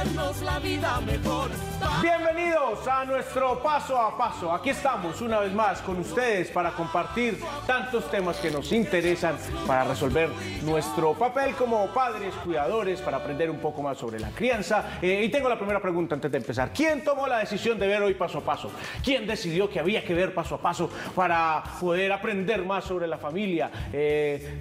hacernos la vida mejor. Bienvenidos a nuestro paso a paso. Aquí estamos una vez más con ustedes para compartir tantos temas que nos interesan, para resolver nuestro papel como padres, cuidadores, para aprender un poco más sobre la crianza. Eh, y tengo la primera pregunta antes de empezar. ¿Quién tomó la decisión de ver hoy paso a paso? ¿Quién decidió que había que ver paso a paso para poder aprender más sobre la familia? Eh,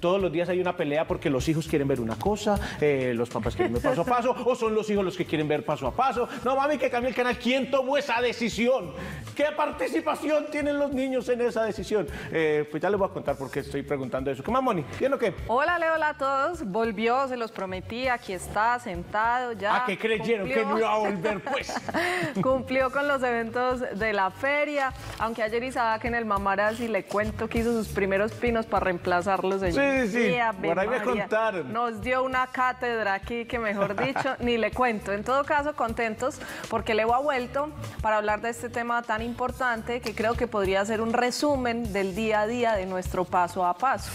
todos los días hay una pelea porque los hijos quieren ver una cosa, eh, los papás quieren ver paso a paso, o son los hijos los que quieren ver paso a paso. No, mami, que cambie el canal. ¿Quién tomó esa decisión? ¿Qué participación tienen los niños en esa decisión? Eh, pues ya les voy a contar por qué estoy preguntando eso. ¿Qué más, Moni? ¿Bien o qué? Hola, Leo, hola a todos. Volvió, se los prometí. Aquí está, sentado ya. ¿A qué creyeron que no iba a volver, pues? cumplió con los eventos de la feria. Aunque ayer Isaac en el Mamarazzi le cuento que hizo sus primeros pinos para reemplazarlos. Sí, sí. Por ahí me contaron. Nos dio una cátedra aquí que, mejor dicho, ni le cuento. En todo caso, contentos porque Leo ha vuelto para hablar de este tema tan importante que creo que podría ser un resumen del día a día de nuestro paso a paso.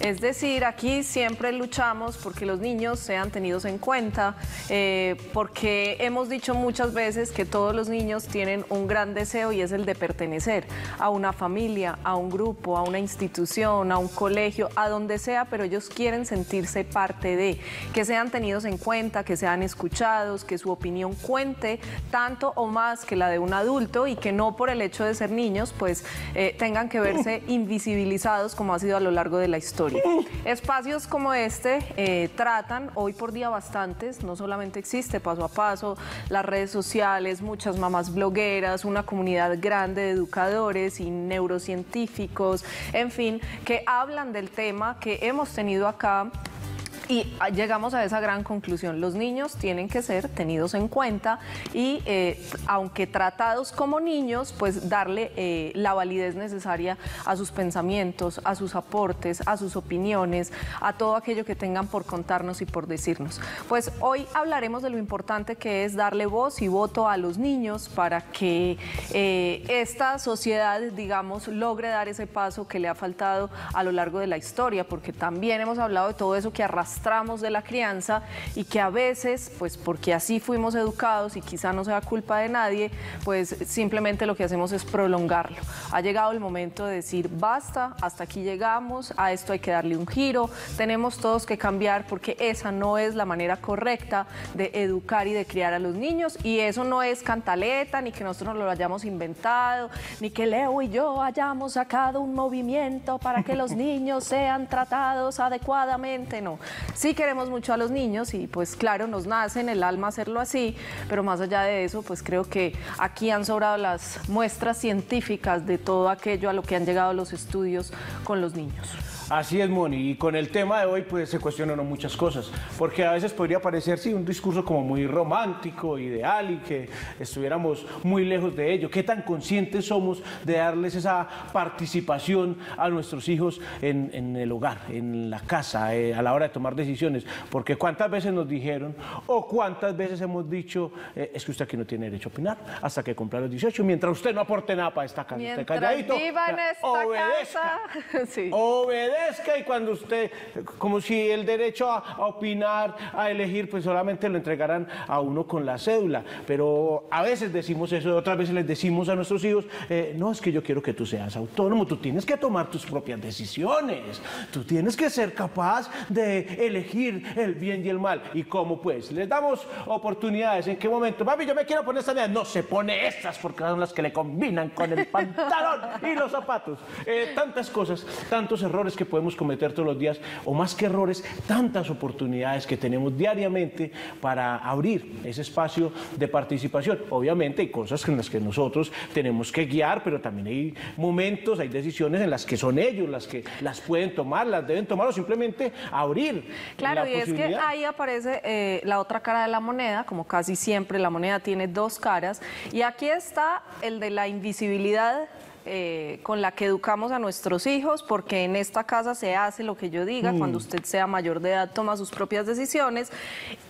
Es decir, aquí siempre luchamos porque los niños sean tenidos en cuenta, eh, porque hemos dicho muchas veces que todos los niños tienen un gran deseo y es el de pertenecer a una familia, a un grupo, a una institución, a un colegio, a donde sea, pero ellos quieren sentirse parte de, que sean tenidos en cuenta, que sean escuchados, que su opinión cuente tanto o más que la de un adulto y que no por el hecho de ser niños, pues eh, tengan que verse invisibilizados como ha sido a lo largo de la historia. Espacios como este eh, tratan hoy por día bastantes, no solamente existe paso a paso, las redes sociales, muchas mamás blogueras, una comunidad grande de educadores y neurocientíficos, en fin, que hablan del tema que hemos tenido acá y llegamos a esa gran conclusión. Los niños tienen que ser tenidos en cuenta y eh, aunque tratados como niños, pues darle eh, la validez necesaria a sus pensamientos, a sus aportes, a sus opiniones, a todo aquello que tengan por contarnos y por decirnos. Pues hoy hablaremos de lo importante que es darle voz y voto a los niños para que eh, esta sociedad, digamos, logre dar ese paso que le ha faltado a lo largo de la historia, porque también hemos hablado de todo eso que arrastra tramos de la crianza y que a veces, pues porque así fuimos educados y quizá no sea culpa de nadie, pues simplemente lo que hacemos es prolongarlo. Ha llegado el momento de decir, basta, hasta aquí llegamos, a esto hay que darle un giro, tenemos todos que cambiar porque esa no es la manera correcta de educar y de criar a los niños y eso no es cantaleta, ni que nosotros nos lo hayamos inventado, ni que Leo y yo hayamos sacado un movimiento para que los niños sean tratados adecuadamente, no sí queremos mucho a los niños y pues claro, nos nace en el alma hacerlo así, pero más allá de eso, pues creo que aquí han sobrado las muestras científicas de todo aquello a lo que han llegado los estudios con los niños. Así es, Moni. Y con el tema de hoy, pues se cuestionan muchas cosas. Porque a veces podría parecer, sí, un discurso como muy romántico, ideal y que estuviéramos muy lejos de ello. ¿Qué tan conscientes somos de darles esa participación a nuestros hijos en, el hogar, en la casa, eh, a la hora de tomar decisiones? Porque cuántas veces nos dijeron o cuántas veces hemos dicho, eh, es que usted aquí no tiene derecho a opinar hasta que cumpla los 18, mientras usted no aporte nada para esta casa. Mientras calladito, viva en esta obedezca, casa. sí. Obedezca y cuando usted, como si el derecho a, opinar, a elegir, pues solamente lo entregaran a uno con la cédula. Pero a veces decimos eso, otras veces les decimos a nuestros hijos, eh, no, es que yo quiero que tú seas autónomo, tú tienes que tomar tus propias decisiones, tú tienes que ser capaz de elegir el bien y el mal. ¿Y cómo pues? Les damos oportunidades. ¿En qué momento? Papi, yo me quiero poner esta No se pone estas porque son las que le combinan con el pantalón y los zapatos. Eh, tantas cosas, tantos errores que podemos cometer todos los días, o más que errores, tantas oportunidades que tenemos diariamente para abrir ese espacio de participación. Obviamente hay cosas en las que nosotros tenemos que guiar, pero también hay momentos, hay decisiones en las que son ellos las que las pueden tomar, las deben tomar o simplemente abrir. Claro, la y es que ahí aparece eh, la otra cara de la moneda, como casi siempre la moneda tiene dos caras, y aquí está el de la invisibilidad. Eh, con la que educamos a nuestros hijos, porque en esta casa se hace lo que yo diga, Mm. cuando usted sea mayor de edad toma sus propias decisiones,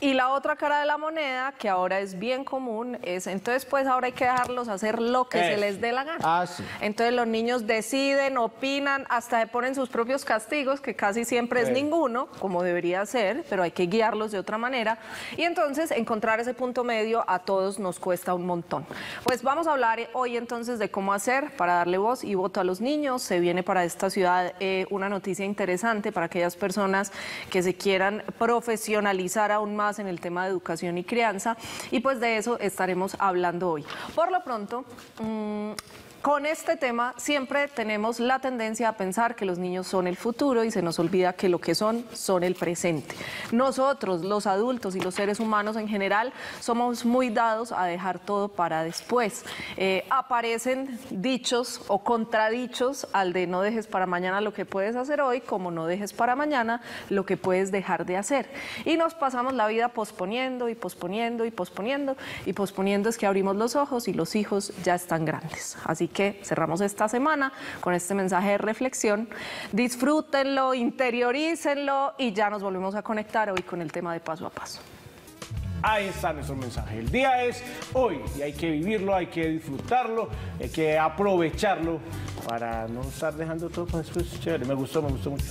y la otra cara de la moneda, que ahora es bien común, es entonces pues ahora hay que dejarlos hacer lo que se Eso. les dé la gana. Ah, sí. Entonces los niños deciden, opinan, hasta se ponen sus propios castigos, que casi siempre es Sí. ninguno, como debería ser, pero hay que guiarlos de otra manera. Y entonces encontrar ese punto medio a todos nos cuesta un montón. Pues vamos a hablar hoy entonces de cómo hacer para darle voz y voto a los niños. Se viene para esta ciudad eh, una noticia interesante para aquellas personas que se quieran profesionalizar aún más en el tema de educación y crianza. Y pues de eso estaremos hablando hoy. Por lo pronto... mm, con este tema siempre tenemos la tendencia a pensar que los niños son el futuro y se nos olvida que lo que son son el presente. Nosotros, los adultos y los seres humanos en general, somos muy dados a dejar todo para después. Eh, aparecen dichos o contradichos al de no dejes para mañana lo que puedes hacer hoy, como no dejes para mañana lo que puedes dejar de hacer. Y nos pasamos la vida posponiendo y posponiendo y posponiendo y posponiendo es que abrimos los ojos y los hijos ya están grandes. Así que cerramos esta semana con este mensaje de reflexión. Disfrútenlo, interiorícenlo y ya nos volvemos a conectar hoy con el tema de paso a paso. Ahí está nuestro mensaje. El día es hoy y hay que vivirlo, hay que disfrutarlo, hay que aprovecharlo para no estar dejando todo para después. Chévere, me gustó, me gustó mucho.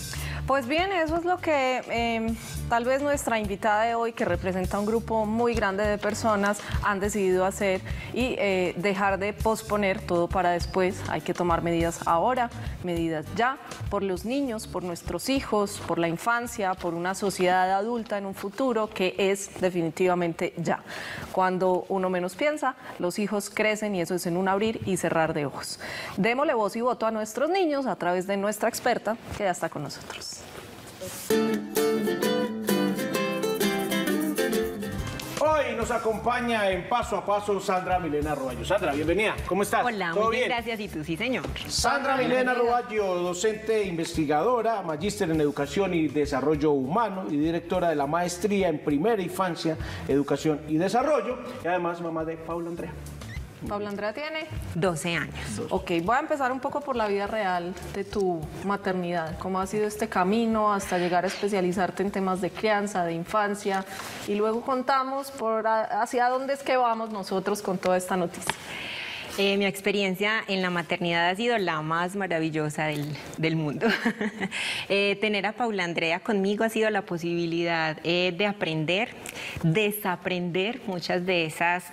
Pues bien, eso es lo que eh, tal vez nuestra invitada de hoy, que representa un grupo muy grande de personas, han decidido hacer y eh, dejar de posponer todo para después. Hay que tomar medidas ahora, medidas ya, por los niños, por nuestros hijos, por la infancia, por una sociedad adulta en un futuro que es definitivamente ya. Cuando uno menos piensa, los hijos crecen y eso es en un abrir y cerrar de ojos. Démosle voz y voto a nuestros niños a través de nuestra experta que ya está con nosotros. Hoy nos acompaña en Paso a Paso Sandra Milena Roballo. Sandra, bienvenida. ¿Cómo estás? Hola, ¿Todo muy bien, bien? gracias. ¿Y tú? Sí, señor. Sandra Milena Roballo, docente investigadora, magíster en Educación y Desarrollo Humano y directora de la Maestría en Primera Infancia, Educación y Desarrollo, y además mamá de Paula Andrea. Pablo Andrea tiene. 12 años. Ok, voy a empezar un poco por la vida real de tu maternidad. ¿Cómo ha sido este camino hasta llegar a especializarte en temas de crianza, de infancia? Y luego contamos por hacia dónde es que vamos nosotros con toda esta noticia. Eh, mi experiencia en la maternidad ha sido la más maravillosa del, del mundo. Eh, tener a Paula Andrea conmigo ha sido la posibilidad eh, de aprender, desaprender muchas de esas...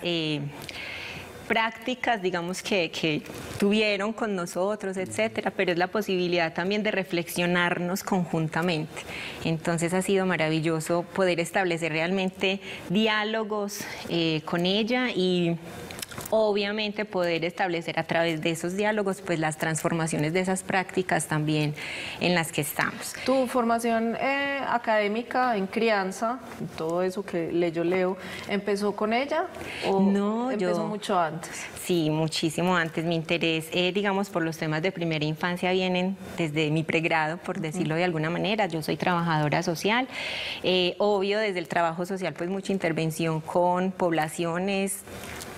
prácticas, digamos, que, que tuvieron con nosotros, etcétera, pero es la posibilidad también de reflexionarnos conjuntamente. Entonces ha sido maravilloso poder establecer realmente diálogos eh, con ella y obviamente poder establecer a través de esos diálogos pues las transformaciones de esas prácticas también en las que estamos. Tu formación eh, académica en crianza, todo eso que le, yo leo, ¿empezó con ella o No, yo- empezó mucho antes? Sí, muchísimo antes. Mi interés, eh, digamos, por los temas de primera infancia vienen desde mi pregrado, por decirlo de alguna manera. Yo soy trabajadora social. Eh, obvio, desde el trabajo social, pues mucha intervención con poblaciones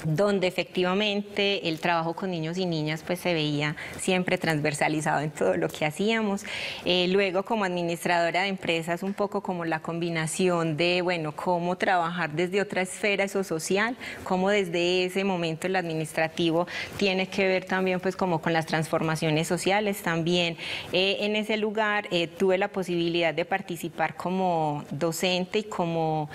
donde efectivamente el trabajo con niños y niñas pues se veía siempre transversalizado en todo lo que hacíamos. Eh, luego como administradora de empresas un poco como la combinación de, bueno, cómo trabajar desde otra esfera eso social, cómo desde ese momento el administrativo tiene que ver también pues como con las transformaciones sociales también. Eh, en ese lugar eh, tuve la posibilidad de participar como docente y como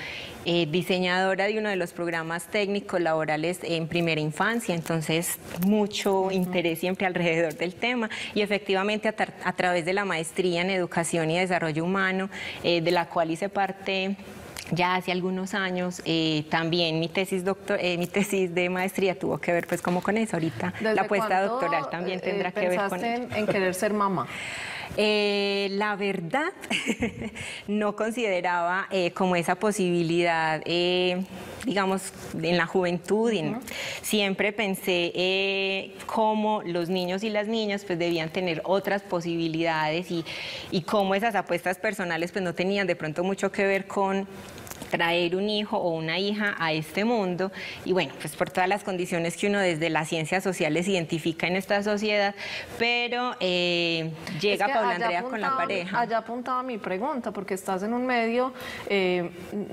diseñadora de uno de los programas técnicos laborales en primera infancia, entonces mucho interés siempre alrededor del tema. Y efectivamente a, través de la maestría en educación y desarrollo humano, eh, de la cual hice parte ya hace algunos años, eh, también mi tesis, doctor, eh, mi tesis de maestría tuvo que ver pues como con eso, ahorita ¿Desde la apuesta doctoral también eh, tendrá que ver con en, en querer ser mamá? Eh, la verdad, no consideraba eh, como esa posibilidad, eh, digamos, en la juventud. Siempre pensé eh, cómo los niños y las niñas pues debían tener otras posibilidades y, y cómo esas apuestas personales pues no tenían de pronto mucho que ver con traer un hijo o una hija a este mundo y bueno, pues por todas las condiciones que uno desde las ciencias sociales identifica en esta sociedad, pero eh, llega Es que Paula Andrea con la pareja. Allá apuntaba mi pregunta, porque estás en un medio, eh,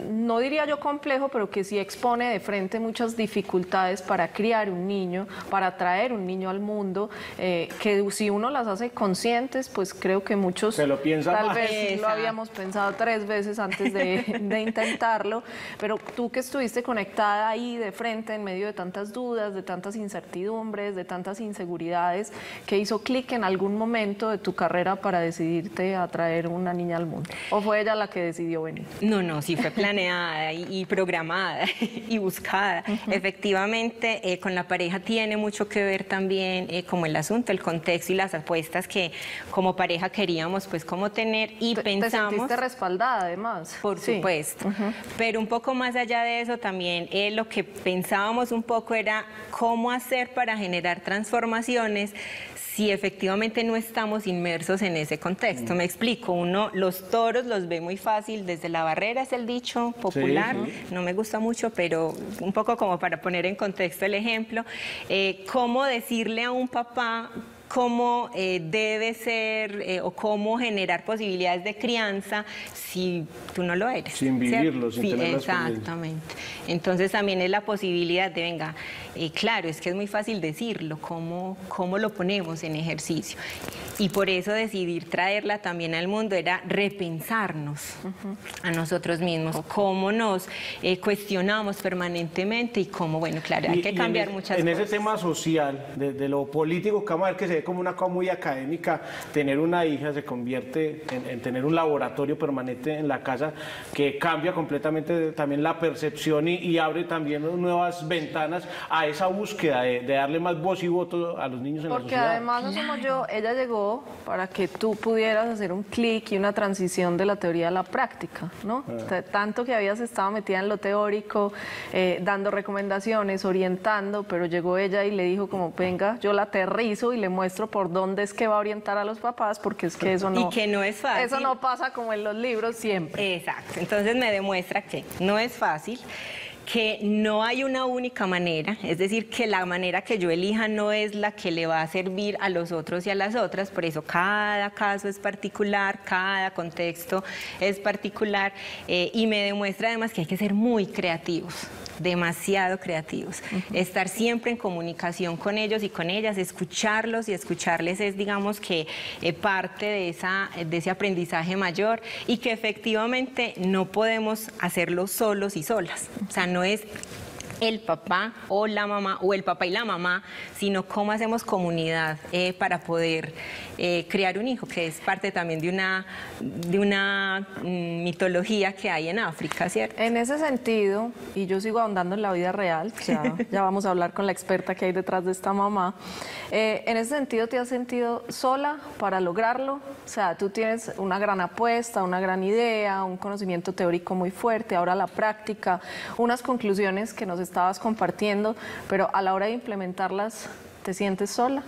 no diría yo complejo, pero que sí expone de frente muchas dificultades para criar un niño, para traer un niño al mundo, eh, que si uno las hace conscientes, pues creo que muchos Se lo piensan tal más. vez sí lo habíamos pensado tres veces antes de, de pero tú que estuviste conectada ahí de frente en medio de tantas dudas, de tantas incertidumbres, de tantas inseguridades, que hizo clic en algún momento de tu carrera para decidirte a traer una niña al mundo? ¿O fue ella la que decidió venir? No, no, sí fue planeada y, programada y buscada. Efectivamente, eh, con la pareja tiene mucho que ver también eh, como el asunto, el contexto y las apuestas que como pareja queríamos pues como tener y Te- Te pensamos... sentiste respaldada además. Por Sí. supuesto. Pero un poco más allá de eso también eh, lo que pensábamos un poco era cómo hacer para generar transformaciones si efectivamente no estamos inmersos en ese contexto. Me explico, uno los toros los ve muy fácil desde la barrera, es el dicho popular, no me gusta mucho, pero un poco como para poner en contexto el ejemplo, eh, cómo decirle a un papá cómo eh, debe ser eh, o cómo generar posibilidades de crianza si tú no lo eres. Sin ¿cierto? vivirlo, sin Sí, tener. Exactamente. Entonces también es la posibilidad de, venga, eh, claro, es que es muy fácil decirlo, cómo, cómo lo ponemos en ejercicio. Y por eso decidir traerla también al mundo era repensarnos a nosotros mismos, cómo nos eh, cuestionamos permanentemente y cómo, bueno, claro, hay Y- que cambiar en, muchas en cosas. ese tema social, de, de lo político, que vamos a ver que se ve como una cosa muy académica, tener una hija se convierte en, en tener un laboratorio permanente en la casa que cambia completamente también la percepción y, y abre también nuevas ventanas a esa búsqueda de, de darle más voz y voto a los niños en la Porque sociedad. además no somos yo, ella llegó para que tú pudieras hacer un clic y una transición de la teoría a la práctica, ¿no? T- Tanto que habías estado metida en lo teórico, eh, dando recomendaciones, orientando, pero llegó ella y le dijo como, venga, yo la aterrizo y le muestro por dónde es que va a orientar a los papás, porque es que eso Y no... que no es fácil. Eso no pasa como en los libros siempre. Exacto, entonces me demuestra que no es fácil, que no hay una única manera, es decir, que la manera que yo elija no es la que le va a servir a los otros y a las otras, por eso cada caso es particular, cada contexto es particular eh, y me demuestra además que hay que ser muy creativos demasiado creativos. Estar siempre en comunicación con ellos y con ellas, escucharlos y escucharles es, digamos, que eh, parte de, esa, de ese aprendizaje mayor y que efectivamente no podemos hacerlo solos y solas. O sea, no es el papá o la mamá o el papá y la mamá, sino cómo hacemos comunidad eh, para poder eh, crear un hijo, que es parte también de una, de una mm, mitología que hay en África, ¿cierto? En ese sentido, y yo sigo ahondando en la vida real, ya, ya vamos a hablar con la experta que hay detrás de esta mamá, eh, en ese sentido te has sentido sola para lograrlo, o sea, tú tienes una gran apuesta, una gran idea, un conocimiento teórico muy fuerte, ahora la práctica, unas conclusiones que nos estabas compartiendo, pero a la hora de implementarlas, ¿te sientes sola?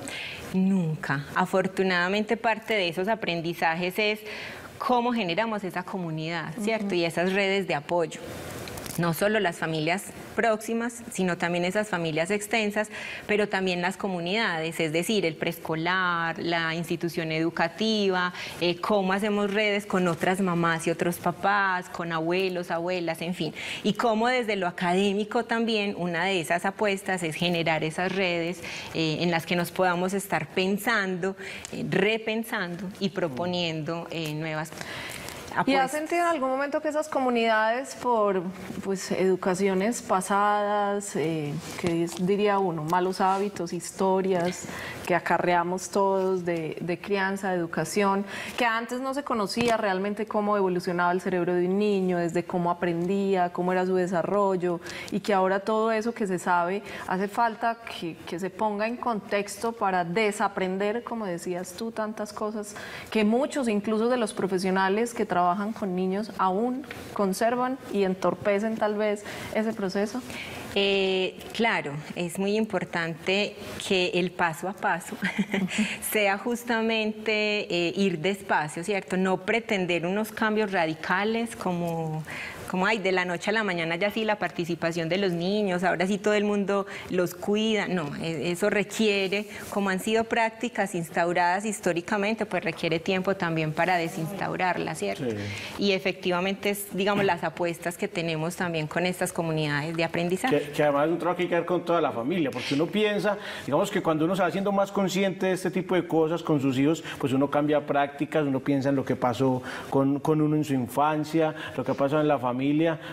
Nunca. Afortunadamente parte de esos aprendizajes es cómo generamos esa comunidad, ¿cierto? Y esas redes de apoyo. No solo las familias próximas, sino también esas familias extensas, pero también las comunidades, es decir, el preescolar, la institución educativa, eh, cómo hacemos redes con otras mamás y otros papás, con abuelos, abuelas, en fin. Y cómo desde lo académico también una de esas apuestas es generar esas redes eh, en las que nos podamos estar pensando, eh, repensando y proponiendo nuevas ¿Y has sentido en algún momento que esas comunidades por pues, educaciones pasadas, eh, que diría uno, malos hábitos, historias que acarreamos todos de, de, crianza, de educación, que antes no se conocía realmente cómo evolucionaba el cerebro de un niño, desde cómo aprendía, cómo era su desarrollo, y que ahora todo eso que se sabe hace falta que, que se ponga en contexto para desaprender, como decías tú, tantas cosas que muchos, incluso de los profesionales que trabajan con niños, aún conservan y entorpecen tal vez ese proceso? Eh, claro, es muy importante que el paso a paso sea justamente eh, ir despacio, ¿cierto? No pretender unos cambios radicales como como hay de la noche a la mañana ya sí la participación de los niños, ahora sí todo el mundo los cuida, no, e, eso requiere, como han sido prácticas instauradas históricamente, pues requiere tiempo también para desinstaurarlas, ¿cierto? Y efectivamente es, digamos, las apuestas que tenemos también con estas comunidades de aprendizaje. Que, además es un trabajo que hay que ver con toda la familia, porque uno piensa, digamos que cuando uno se va haciendo más consciente de este tipo de cosas con sus hijos, pues uno cambia prácticas, uno piensa en lo que pasó con, con uno en su infancia, lo que pasó en la familia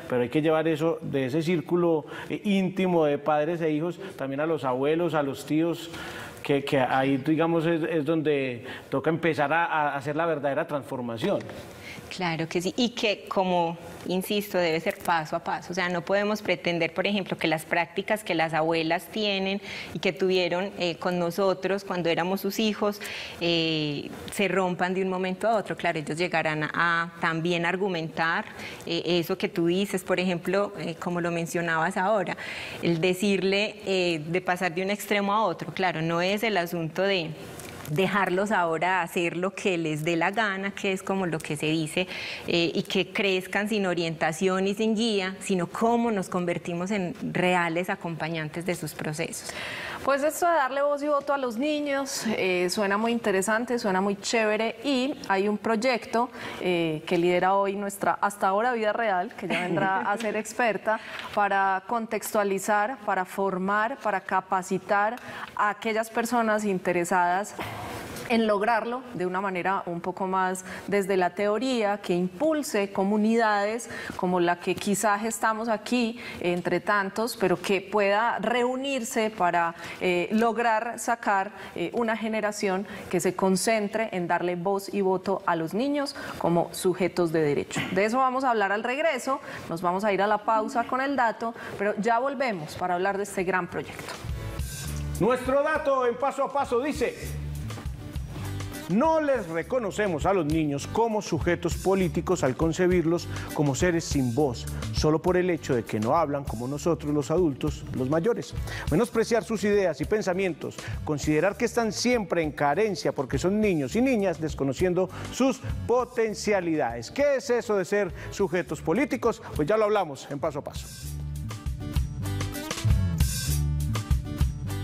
pero hay que llevar eso de ese círculo eh, íntimo de padres e hijos también a los abuelos, a los tíos. Que, ahí, digamos, es, donde toca empezar a hacer la verdadera transformación. Claro que sí, y que como insisto, debe ser paso a paso. O sea, no podemos pretender, por ejemplo, que las prácticas que las abuelas tienen y que tuvieron eh, con nosotros cuando éramos sus hijos eh, se rompan de un momento a otro. Claro, ellos llegarán a, también argumentar eh, eso que tú dices, por ejemplo, como lo mencionabas ahora, el decirle de pasar de un extremo a otro. Claro, no es el asunto de dejarlos ahora hacer lo que les dé la gana, que es como lo que se dice, eh, y que crezcan sin orientación y sin guía, sino cómo nos convertimos en reales acompañantes de sus procesos. Pues esto de darle voz y voto a los niños eh, suena muy interesante, suena muy chévere y hay un proyecto eh, que lidera hoy nuestra hasta ahora vida real, que ya vendrá a ser experta, para contextualizar, para formar, para capacitar a aquellas personas interesadas en lograrlo de una manera un poco más desde la teoría, que impulse comunidades como la que quizás estamos aquí entre tantos, pero que pueda reunirse para eh, lograr sacar eh, una generación que se concentre en darle voz y voto a los niños como sujetos de derecho. De eso vamos a hablar al regreso, nos vamos a ir a la pausa con el dato, pero ya volvemos para hablar de este gran proyecto. Nuestro dato en paso a paso dice, no les reconocemos a los niños como sujetos políticos al concebirlos como seres sin voz, solo por el hecho de que no hablan como nosotros los adultos, los mayores. Menospreciar sus ideas y pensamientos, considerar que están siempre en carencia porque son niños y niñas desconociendo sus potencialidades. ¿Qué es eso de ser sujetos políticos? Pues ya lo hablamos en paso a paso.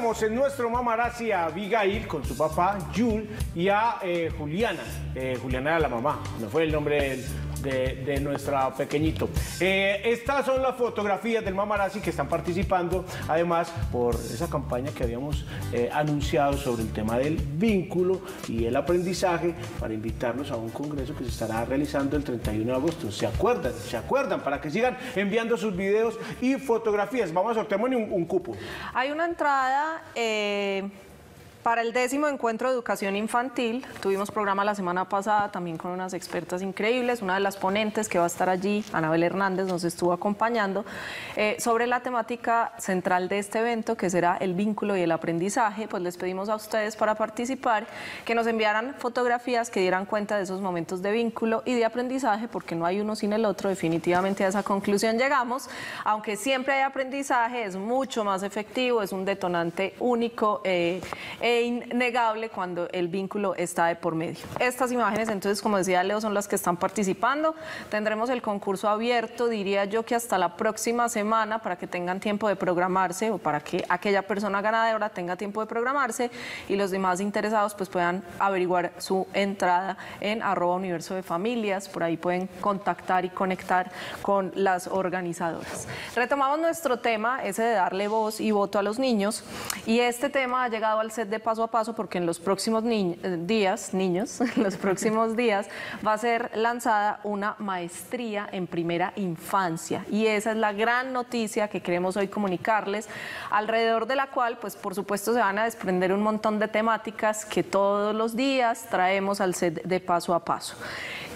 En nuestro mamarazzi a Abigail con su papá Jul y a eh, Juliana. Eh, Juliana era la mamá, no fue el nombre de, nuestra pequeñito. Eh, estas son las fotografías del Mamarazzi que están participando, además, por esa campaña que habíamos eh, anunciado sobre el tema del vínculo y el aprendizaje para invitarlos a un congreso que se estará realizando el 31 de agosto. ¿Se acuerdan? ¿Se acuerdan? Para que sigan enviando sus videos y fotografías. Vamos a sortear un, un cupo. Hay una entrada... Eh, Para el décimo encuentro de educación infantil, tuvimos programa la semana pasada también con unas expertas increíbles. Una de las ponentes que va a estar allí, Anabel Hernández, nos estuvo acompañando eh, sobre la temática central de este evento, que será el vínculo y el aprendizaje. Pues les pedimos a ustedes para participar que nos enviaran fotografías que dieran cuenta de esos momentos de vínculo y de aprendizaje, porque no hay uno sin el otro. Definitivamente a esa conclusión llegamos. Aunque siempre hay aprendizaje, es mucho más efectivo, es un detonante único. Eh, e innegable cuando el vínculo está de por medio. Estas imágenes, entonces, como decía Leo, son las que están participando. Tendremos el concurso abierto, diría yo que hasta la próxima semana, para que tengan tiempo de programarse o para que aquella persona ganadora tenga tiempo de programarse y los demás interesados pues puedan averiguar su entrada en arroba universo de familias. Por ahí pueden contactar y conectar con las organizadoras. Retomamos nuestro tema, ese de darle voz y voto a los niños. Y este tema ha llegado al set de paso a paso porque en los próximos eh, días, niños, en los próximos días va a ser lanzada una maestría en primera infancia y esa es la gran noticia que queremos hoy comunicarles, alrededor de la cual, pues por supuesto, se van a desprender un montón de temáticas que todos los días traemos al set de paso a paso.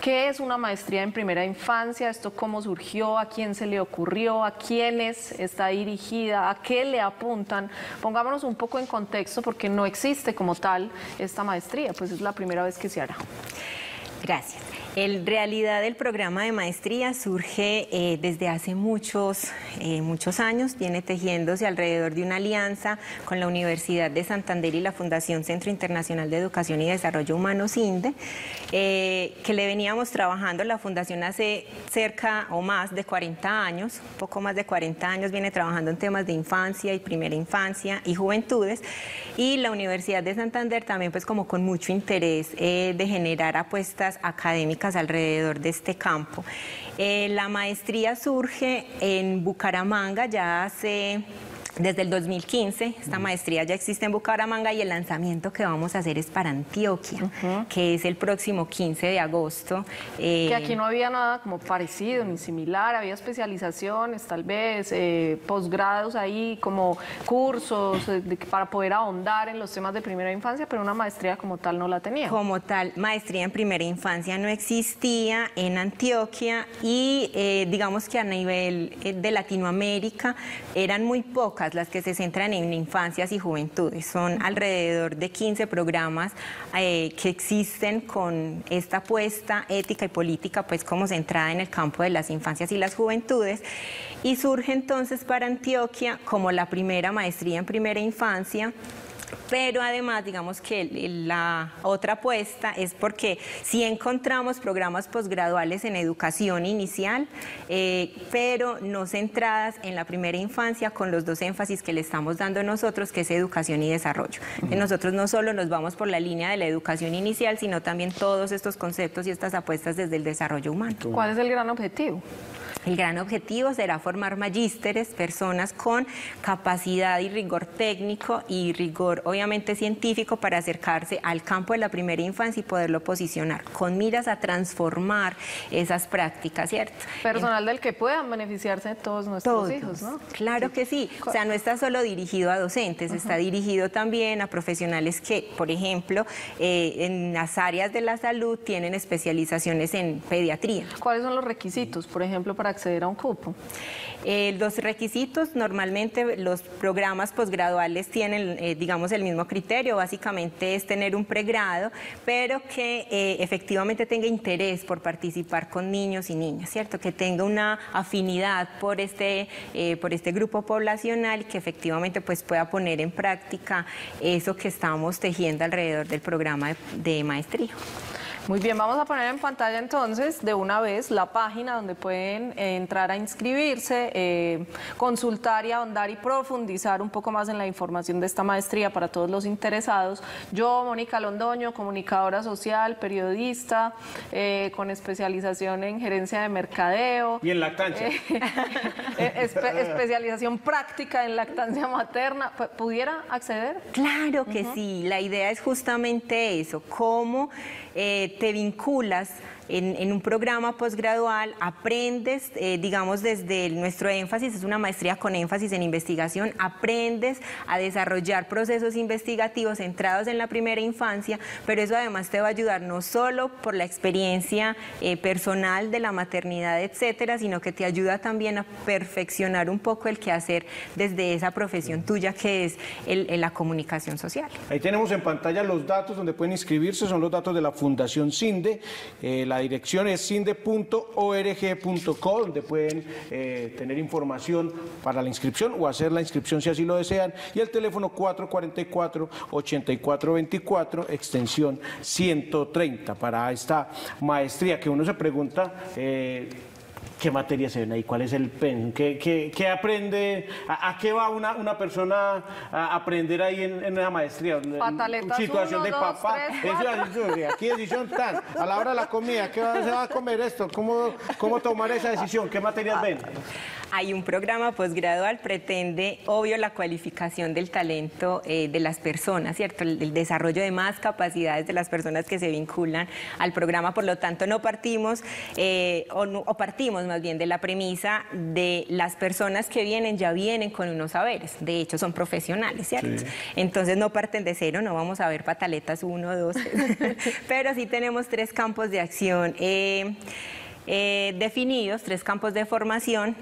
¿Qué es una maestría en primera infancia? ¿Esto cómo surgió? ¿A quién se le ocurrió? ¿A quiénes está dirigida? ¿A qué le apuntan? Pongámonos un poco en contexto porque no existe como tal esta maestría, pues es la primera vez que se hará. Gracias. En realidad el programa de maestría surge eh, desde hace muchos, eh, muchos años, viene tejiéndose alrededor de una alianza con la Universidad de Santander y la Fundación Centro Internacional de Educación y Desarrollo Humano, CINDE, eh, que le veníamos trabajando. La fundación hace cerca o más de 40 años, poco más de 40 años viene trabajando en temas de infancia y primera infancia y juventudes, y la Universidad de Santander también pues como con mucho interés de generar apuestas académicas alrededor de este campo. Eh, la maestría surge en Bucaramanga ya hace desde el 2015, esta maestría ya existe en Bucaramanga y el lanzamiento que vamos a hacer es para Antioquia, que es el próximo 15 de agosto. Eh, Que aquí no había nada como parecido ni similar, había especializaciones, tal vez, eh, posgrados ahí, como cursos eh, de- para poder ahondar en los temas de primera infancia, pero una maestría como tal no la tenía. Como tal, maestría en primera infancia no existía en Antioquia y eh, digamos que a nivel eh, de Latinoamérica eran muy pocas las que se centran en infancias y juventudes. Son alrededor de 15 programas eh, que existen con esta apuesta ética y política pues como centrada en el campo de las infancias y las juventudes y surge entonces para Antioquia como la primera maestría en primera infancia pero además, digamos que la otra apuesta es porque si encontramos programas posgraduales en educación inicial, eh, pero no centradas en la primera infancia con los dos énfasis que le estamos dando nosotros, que es educación y desarrollo. Nosotros no solo nos vamos por la línea de la educación inicial, sino también todos estos conceptos y estas apuestas desde el desarrollo humano. ¿Cuál es el gran objetivo? El gran objetivo será formar magísteres, personas con capacidad y rigor técnico y rigor obviamente científico para acercarse al campo de la primera infancia y poderlo posicionar con miras a transformar esas prácticas, ¿cierto? Personal del que puedan beneficiarse todos nuestros Todos. hijos, ¿no? Claro que sí. O sea, no está solo dirigido a docentes, está dirigido también a profesionales que, por ejemplo, eh, en las áreas de la salud tienen especializaciones en pediatría. ¿Cuáles son los requisitos, por ejemplo, para acceder a un cupo? Eh, los requisitos, normalmente los programas posgraduales tienen, eh, digamos, el mismo criterio, básicamente es tener un pregrado, pero que eh, efectivamente tenga interés por participar con niños y niñas, ¿cierto? Que tenga una afinidad por este, por este grupo poblacional y que efectivamente pues, pueda poner en práctica eso que estamos tejiendo alrededor del programa de maestría. Muy bien, vamos a poner en pantalla entonces de una vez la página donde pueden entrar a inscribirse, eh, consultar y ahondar y profundizar un poco más en la información de esta maestría para todos los interesados. Yo, Mónica Londoño, comunicadora social, periodista, eh, con especialización en gerencia de mercadeo. Y en lactancia. Eh, espe- especialización práctica en lactancia materna. Pu- ¿Pudiera acceder? Claro que sí, la idea es justamente eso, cómo eh, te vinculas en, un programa posgradual aprendes, eh, digamos, desde nuestro énfasis, es una maestría con énfasis en investigación, aprendes a desarrollar procesos investigativos centrados en la primera infancia, pero eso además te va a ayudar no solo por la experiencia eh, personal de la maternidad, etcétera, sino que te ayuda también a perfeccionar un poco el quehacer desde esa profesión tuya que es el- la comunicación social. Ahí tenemos en pantalla los datos donde pueden inscribirse, son los datos de la Fundación CINDE. Eh, dirección es cinde.org.co, donde pueden eh, tener información para la inscripción o hacer la inscripción si así lo desean. Y el teléfono 444-8424, extensión 130, para esta maestría que uno se pregunta. eh, ¿Qué materias se ven ahí? ¿Cuál es el pen? ¿Qué, qué- qué aprende? A, a qué va una, una persona a aprender ahí en, en la maestría? Pataletas Situación uno, de dos, papá. tres, aquí decisión tan. A la hora de la comida, ¿qué va- se va a comer esto? ¿Cómo, cómo tomar esa decisión? ¿Qué materias ven? Hay un programa posgradual, pretende, obvio, la cualificación del talento eh, de las personas, ¿cierto? El, el desarrollo de más capacidades de las personas que se vinculan al programa. Por lo tanto, no partimos, eh, o, no- o partimos más bien de la premisa de las personas que vienen ya vienen con unos saberes. De hecho, son profesionales, ¿cierto? Entonces, no parten de cero, no vamos a ver pataletas uno, dos, pero sí tenemos tres campos de acción eh, eh, definidos, tres campos de formación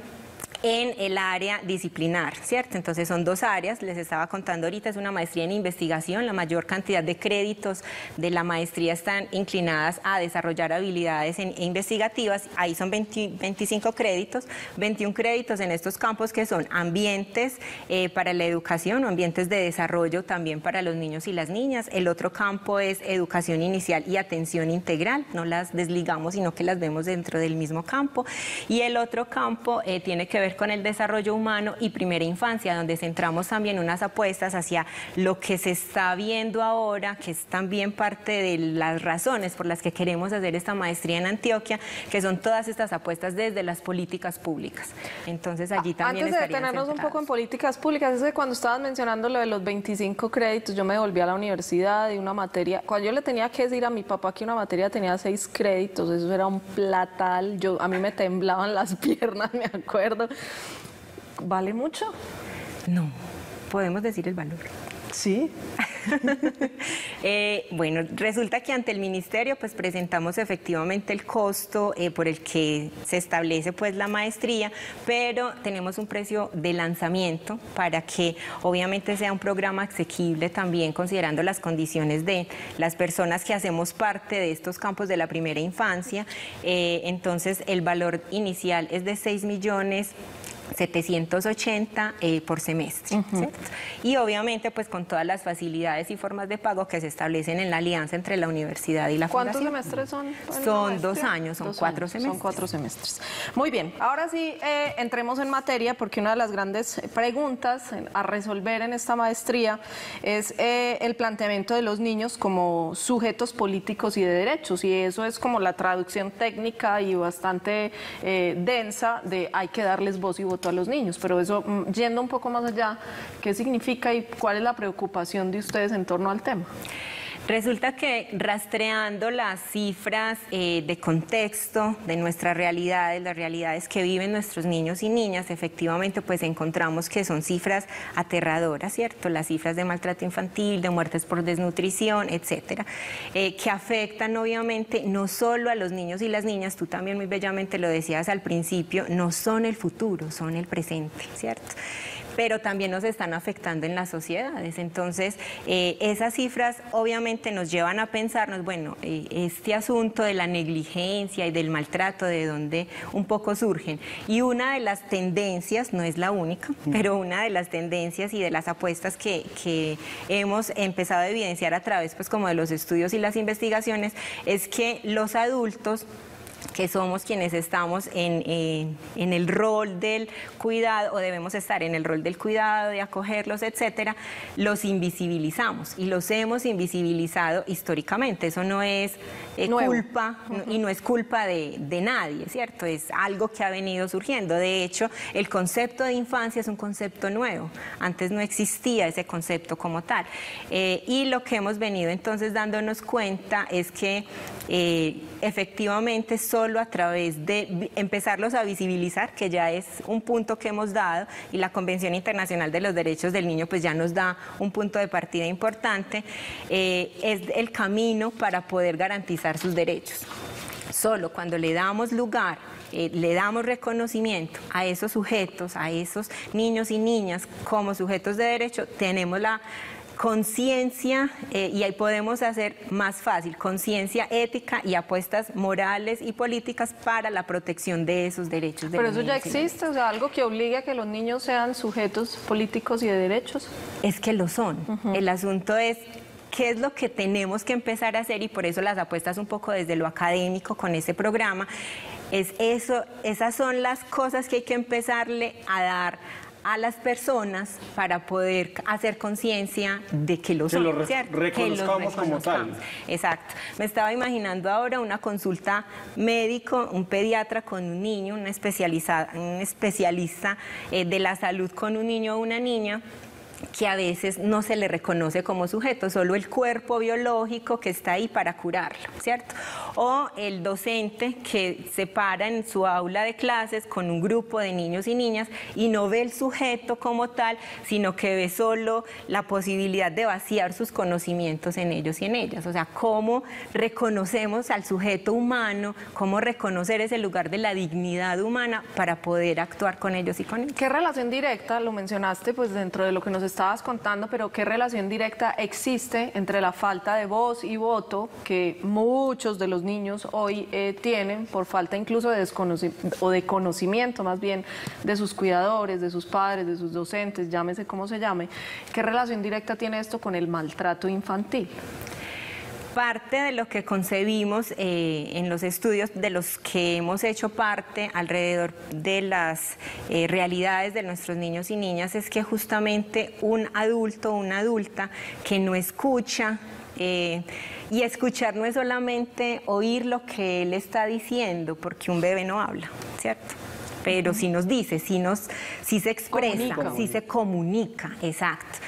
en el área disciplinar, ¿cierto? Entonces son dos áreas, les estaba contando ahorita, es una maestría en investigación, la mayor cantidad de créditos de la maestría están inclinadas a desarrollar habilidades en- investigativas, ahí son 20 25 créditos, 21 créditos en estos campos que son ambientes eh, para la educación ambientes de desarrollo también para los niños y las niñas, el otro campo es educación inicial y atención integral, no las desligamos, sino que las vemos dentro del mismo campo, y el otro campo eh, tiene que ver con el desarrollo humano y primera infancia, donde centramos también unas apuestas hacia lo que se está viendo ahora, que es también parte de las razones por las que queremos hacer esta maestría en Antioquia, que son todas estas apuestas desde las políticas públicas. Entonces allí también Antes de detenernos un poco en políticas públicas, es que cuando estabas mencionando lo de los 25 créditos, yo me volví a la universidad y una materia, cuando yo le tenía que decir a mi papá que una materia tenía seis créditos, eso era un platal, yo, a mí me temblaban las piernas, me acuerdo. ¿Vale mucho? No, podemos decir el valor. Sí. Eh, bueno, resulta que ante el ministerio pues presentamos efectivamente el costo eh, por el que se establece pues la maestría, pero tenemos un precio de lanzamiento para que obviamente sea un programa asequible también considerando las condiciones de las personas que hacemos parte de estos campos de la primera infancia. Eh, entonces el valor inicial es de 6 millones 780 eh, por semestre. Y obviamente pues con todas las facilidades y formas de pago que se establecen en la alianza entre la universidad y la ¿Cuántos fundación. semestres son? Son maestría? dos años, son cuatro años, semestres. Son cuatro semestres. Muy bien, ahora sí eh, entremos en materia porque una de las grandes preguntas a resolver en esta maestría es eh, el planteamiento de los niños como sujetos políticos y de derechos y eso es como la traducción técnica y bastante densa de hay que darles voz y voto a los niños, pero eso mm, yendo un poco más allá, ¿qué significa y cuál es la preocupación de ustedes en torno al tema? Resulta que rastreando las cifras eh, de contexto de nuestras realidades, las realidades que viven nuestros niños y niñas, efectivamente pues encontramos que son cifras aterradoras, ¿cierto? Las cifras de maltrato infantil, de muertes por desnutrición, etcétera, eh, que afectan obviamente no solo a los niños y las niñas, tú también muy bellamente lo decías al principio, no son el futuro, son el presente, ¿cierto? Pero también nos están afectando en las sociedades. Entonces, eh, esas cifras obviamente nos llevan a pensarnos, bueno, eh, este asunto de la negligencia y del maltrato, de dónde un poco surgen. Y una de las tendencias, no es la única, pero una de las tendencias y de las apuestas que, que hemos empezado a evidenciar a través pues como de los estudios y las investigaciones es que los adultos que somos quienes estamos en, en, en, el rol del cuidado o debemos estar en el rol del cuidado, de acogerlos, etcétera, los invisibilizamos y los hemos invisibilizado históricamente. Eso no es eh, culpa uh -huh. y no es culpa de, de, nadie, ¿cierto? Es algo que ha venido surgiendo. De hecho, el concepto de infancia es un concepto nuevo. Antes no existía ese concepto como tal. Eh, y lo que hemos venido entonces dándonos cuenta es que eh, efectivamente solo a través de empezarlos a visibilizar, que ya es un punto que hemos dado, y la Convención Internacional de los Derechos del Niño pues ya nos da un punto de partida importante, eh, es el camino para poder garantizar sus derechos. Solo cuando le damos lugar eh, le damos reconocimiento a esos sujetos, a esos niños y niñas como sujetos de derecho, tenemos la conciencia eh, y ahí podemos hacer más fácil conciencia ética y apuestas morales y políticas para la protección de esos derechos. De Pero eso ya existe, o sea, algo que obliga a que los niños sean sujetos políticos y de derechos. Es que lo son. Uh -huh. El asunto es qué es lo que tenemos que empezar a hacer y por eso las apuestas un poco desde lo académico con ese programa. Es eso, esas son las cosas que hay que empezarle a dar a las personas para poder hacer conciencia de que lo que son, lo re ¿cierto? reconozcamos que los como tal. Exacto. Me estaba imaginando ahora una consulta médico, un pediatra con un niño, una especializa, un especialista eh, de la salud con un niño o una niña que a veces no se le reconoce como sujeto, solo el cuerpo biológico que está ahí para curarlo, ¿cierto? O el docente que se para en su aula de clases con un grupo de niños y niñas y no ve el sujeto como tal, sino que ve solo la posibilidad de vaciar sus conocimientos en ellos y en ellas. O sea, cómo reconocemos al sujeto humano, cómo reconocer ese lugar de la dignidad humana para poder actuar con ellos y con ellos. ¿Qué relación directa, lo mencionaste pues dentro de lo que nos estabas contando, pero qué relación directa existe entre la falta de voz y voto que muchos de los niños hoy eh, tienen por falta incluso de desconocimiento o de conocimiento más bien de sus cuidadores, de sus padres, de sus docentes, llámese como se llame. ¿Qué relación directa tiene esto con el maltrato infantil? Parte de lo que concebimos eh, en los estudios de los que hemos hecho parte alrededor de las eh, realidades de nuestros niños y niñas es que justamente un adulto o una adulta que no escucha, eh, y escuchar no es solamente oír lo que él está diciendo, porque un bebé no habla, ¿cierto? Pero sí nos dice, sí, nos, sí se expresa, Comunica. sí se comunica, exacto.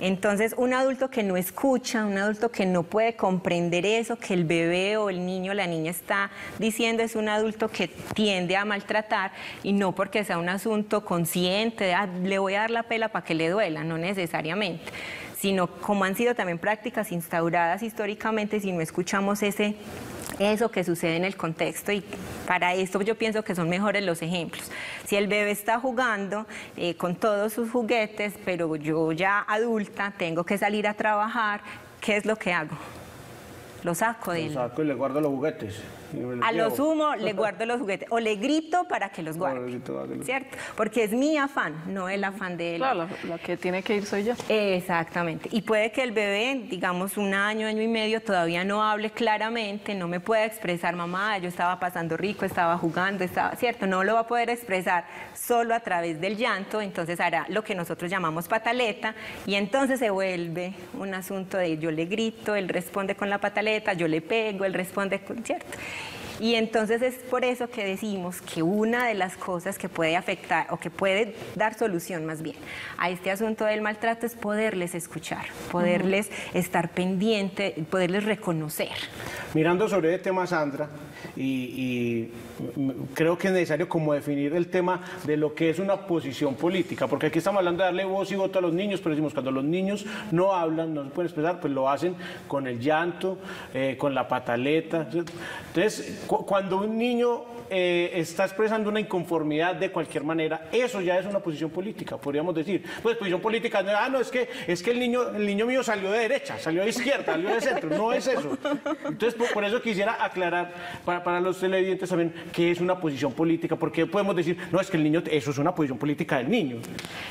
Entonces, un adulto que no escucha, un adulto que no puede comprender eso que el bebé o el niño o la niña está diciendo, es un adulto que tiende a maltratar y no porque sea un asunto consciente, de, ah, le voy a dar la pela para que le duela, no necesariamente sino como han sido también prácticas instauradas históricamente, si no escuchamos ese eso que sucede en el contexto y para esto yo pienso que son mejores los ejemplos. Si el bebé está jugando eh, con todos sus juguetes, pero yo ya adulta tengo que salir a trabajar, ¿qué es lo que hago? Lo saco de él. Lo saco y le guardo los juguetes. A lo sumo le guardo los juguetes o le grito para que los guarde, ¿cierto? Porque es mi afán, no el afán de él. Claro, la, la, que tiene que ir soy yo. Exactamente. Y puede que el bebé, digamos un año, año y medio, todavía no hable claramente, no me pueda expresar, mamá, yo estaba pasando rico, estaba jugando, estaba, ¿cierto? No lo va a poder expresar solo a través del llanto, entonces hará lo que nosotros llamamos pataleta y entonces se vuelve un asunto de yo le grito, él responde con la pataleta, yo le pego, él responde con, ¿cierto? Y entonces es por eso que decimos que una de las cosas que puede afectar o que puede dar solución más bien a este asunto del maltrato es poderles escuchar, poderles estar pendiente, poderles reconocer. Mirando sobre este tema, Sandra, y, creo que es necesario como definir el tema de lo que es una posición política, porque aquí estamos hablando de darle voz y voto a los niños, pero decimos cuando los niños no hablan, no se pueden expresar, pues lo hacen con el llanto, eh, con la pataleta. Entonces, cuando un niño eh, está expresando una inconformidad de cualquier manera, eso ya es una posición política, podríamos decir. Pues posición política, ah, no, es que, es que el, niño, el niño mío salió de derecha, salió de izquierda, salió de centro, no es eso. Entonces, por, eso quisiera aclarar para, para, los televidentes también qué es una posición política, porque podemos decir, no, es que el niño, eso es una posición política del niño.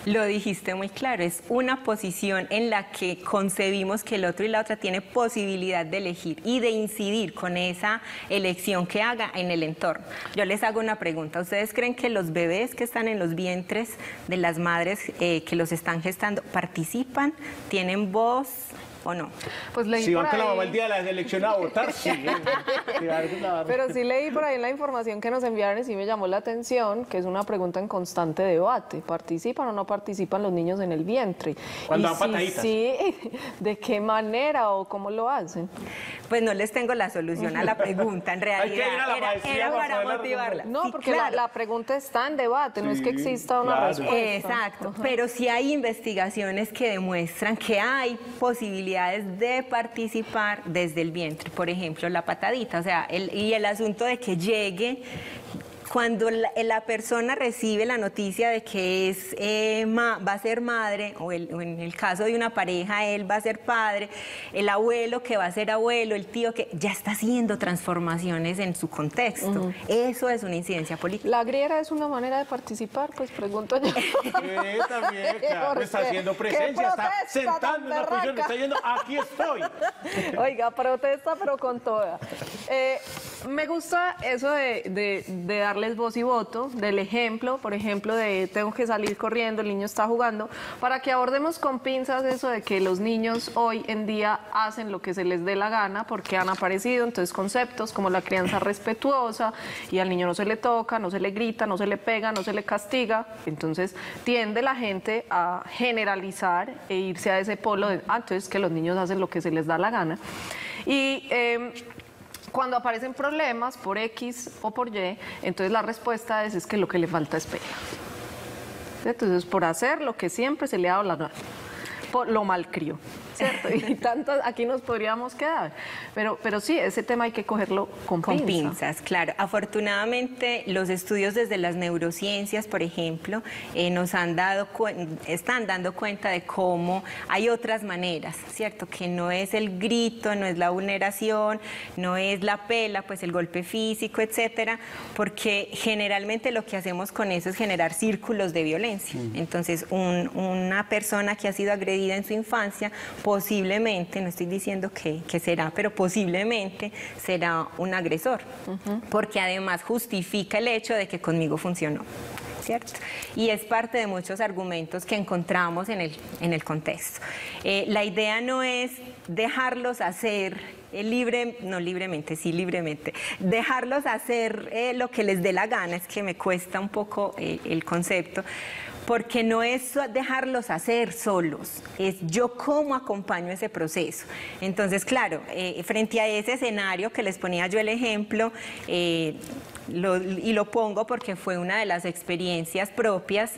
Lo dijiste muy claro, es una posición en la que concebimos que el otro y la otra tiene posibilidad de elegir y de incidir con esa elección que haga en el entorno. Yo les hago una pregunta. ¿Ustedes creen que los bebés que están en los vientres de las madres eh, que los están gestando participan, tienen voz o no? Pues leí Si por van con la mamá el día de la elección a votar, sí. Pero sí leí por ahí en la información que nos enviaron y sí me llamó la atención, que es una pregunta en constante debate. ¿Participan o no participan los niños en el vientre? Cuando Y dan si pataditas. sí, ¿de qué manera o cómo lo hacen? Pues no les tengo la solución a la pregunta, en realidad. Hay que ir a la era, maestría era para motivarla. No, Sí, porque claro. la, la pregunta está en debate, no es que exista una claro. respuesta. Exacto, pero sí hay investigaciones que demuestran que hay posibilidades de participar desde el vientre, por ejemplo, la patadita, o sea, el- y el asunto de que llegue cuando la, la persona recibe la noticia de que es, eh, ma- va a ser madre, o, el- o en el caso de una pareja, él va a ser padre, el abuelo que va a ser abuelo, el tío que ya está haciendo transformaciones en su contexto. Eso es una incidencia política. La griera es una manera de participar, pues pregunto yo. Sí, también, claro, está haciendo ¿qué presencia, está sentando tan en la posición, está yendo, aquí estoy. Oiga, protesta, pero con toda. Eh, me gusta eso de, de- de darles voz y voto, del ejemplo, por ejemplo, de tengo que salir corriendo, el niño está jugando, para que abordemos con pinzas eso de que los niños hoy en día hacen lo que se les dé la gana porque han aparecido entonces conceptos como la crianza respetuosa y al niño no se le toca, no se le grita, no se le pega, no se le castiga. Entonces tiende la gente a generalizar e irse a ese polo de, ah, entonces que los niños hacen lo que se les da la gana. Y em, cuando aparecen problemas por X o por Y, entonces la respuesta es, es que lo que le falta es pena. Entonces, por hacer lo que siempre se le ha dado la por lo malcrió, ¿cierto? Y tantas, aquí nos podríamos quedar. Pero, pero sí, ese tema hay que cogerlo con, Con pinza. pinzas, claro. Afortunadamente, los estudios desde las neurociencias, por ejemplo, eh, nos han dado están dando cuenta de cómo hay otras maneras, ¿cierto? Que no es el grito, no es la vulneración, no es la pela, pues el golpe físico, etcétera, porque generalmente lo que hacemos con eso es generar círculos de violencia. Entonces, un- una persona que ha sido agredida en su infancia, posiblemente, no estoy diciendo que, que será, pero posiblemente será un agresor, porque además justifica el hecho de que conmigo funcionó. ¿Cierto? Y es parte de muchos argumentos que encontramos en el, en el contexto. Eh, la idea no es dejarlos hacer eh, libre, no libremente, sí libremente, dejarlos hacer eh, lo que les dé la gana, es que me cuesta un poco el concepto, porque no es dejarlos hacer solos, es yo cómo acompaño ese proceso. Entonces, claro, eh, frente a ese escenario que les ponía yo el ejemplo, eh, y lo pongo porque fue una de las experiencias propias.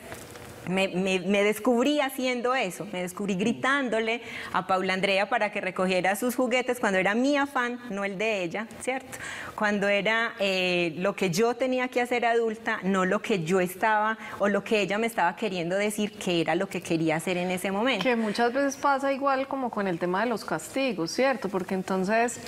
Me, me- me descubrí haciendo eso, me descubrí gritándole a Paula Andrea para que recogiera sus juguetes cuando era mi afán, no el de ella, ¿cierto? Cuando era eh, lo que yo tenía que hacer adulta, no lo que yo estaba o lo que ella me estaba queriendo decir que era lo que quería hacer en ese momento. Que muchas veces pasa igual como con el tema de los castigos, ¿cierto? Porque entonces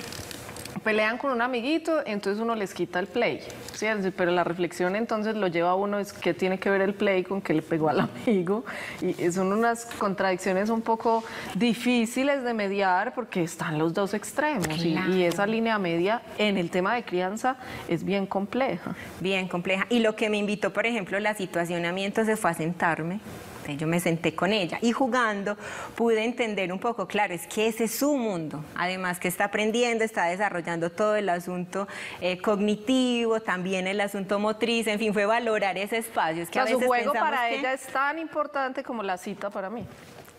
pelean con un amiguito, entonces uno les quita el play, ¿cierto? Pero la reflexión entonces lo lleva a uno es que tiene que ver el play con que le pegó al amigo y son unas contradicciones un poco difíciles de mediar porque están los dos extremos y- y, esa línea media en el tema de crianza es bien compleja. bien compleja. Y lo que me invitó, por ejemplo, la situación a mí entonces fue a sentarme. Yo me senté con ella y jugando pude entender un poco, claro, es que ese es su mundo. Además que está aprendiendo, está desarrollando todo el asunto eh, cognitivo, también el asunto motriz, en fin, fue valorar ese espacio. Es que O a sea, su veces juego pensamos para que- ella es tan importante como la cita para mí.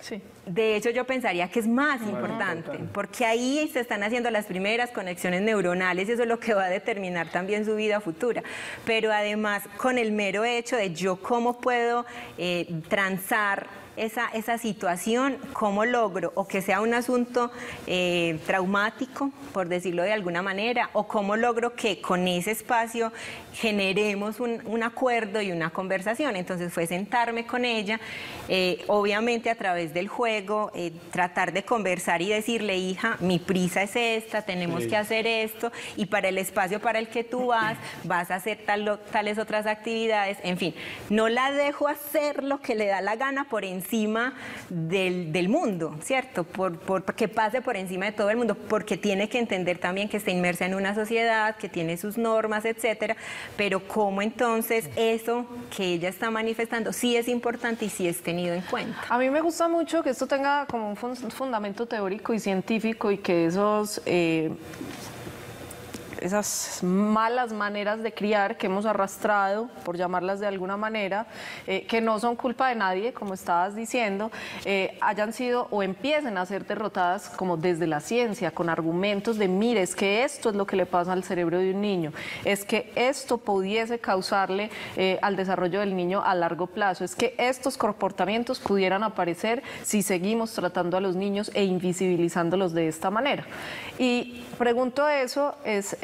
Sí. De hecho, yo pensaría que es más importante, porque ahí se están haciendo las primeras conexiones neuronales y eso es lo que va a determinar también su vida futura. Pero además, con el mero hecho de yo cómo puedo eh, transar esa, esa situación, cómo logro o que sea un asunto eh, traumático, por decirlo de alguna manera, o cómo logro que con ese espacio generemos un, un acuerdo y una conversación. Entonces fue sentarme con ella, eh, obviamente a través del juego, eh, tratar de conversar y decirle, hija, mi prisa es esta, tenemos que hacer esto, y para el espacio para el que tú vas, vas a hacer tal- tales otras actividades, en fin, no la dejo hacer lo que le da la gana por encima encima del, del mundo, ¿cierto? Por, por, que pase por encima de todo el mundo, porque tiene que entender también que está inmersa en una sociedad, que tiene sus normas, etcétera, pero cómo entonces eso que ella está manifestando sí es importante y sí es tenido en cuenta. A mí me gusta mucho que esto tenga como un fun- fundamento teórico y científico y que esos eh, esas malas maneras de criar que hemos arrastrado, por llamarlas de alguna manera, eh, que no son culpa de nadie, como estabas diciendo, eh, hayan sido o empiecen a ser derrotadas como desde la ciencia, con argumentos de, mire, es que esto es lo que le pasa al cerebro de un niño, es que esto pudiese causarle eh, al desarrollo del niño a largo plazo, es que estos comportamientos pudieran aparecer si seguimos tratando a los niños e invisibilizándolos de esta manera. Y pregunto eso es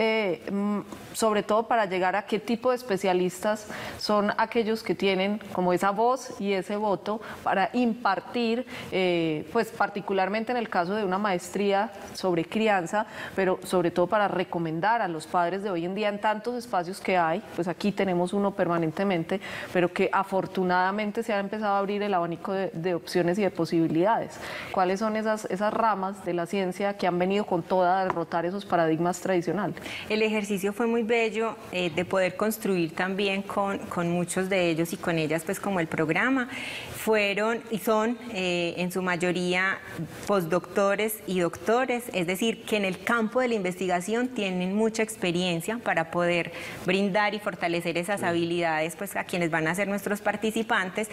mm, sobre todo para llegar a qué tipo de especialistas son aquellos que tienen como esa voz y ese voto para impartir, eh, pues particularmente en el caso de una maestría sobre crianza, pero sobre todo para recomendar a los padres de hoy en día en tantos espacios que hay, pues aquí tenemos uno permanentemente, pero que afortunadamente se ha empezado a abrir el abanico de, opciones y de posibilidades. ¿Cuáles son esas, esas ramas de la ciencia que han venido con toda a derrotar esos paradigmas tradicionales? El ejercicio fue muy bello eh, de poder construir también con, con muchos de ellos y con ellas, pues como el programa. Fueron y son eh, en su mayoría postdoctores y doctores, es decir, que en el campo de la investigación tienen mucha experiencia para poder brindar y fortalecer esas habilidades pues a quienes van a ser nuestros participantes,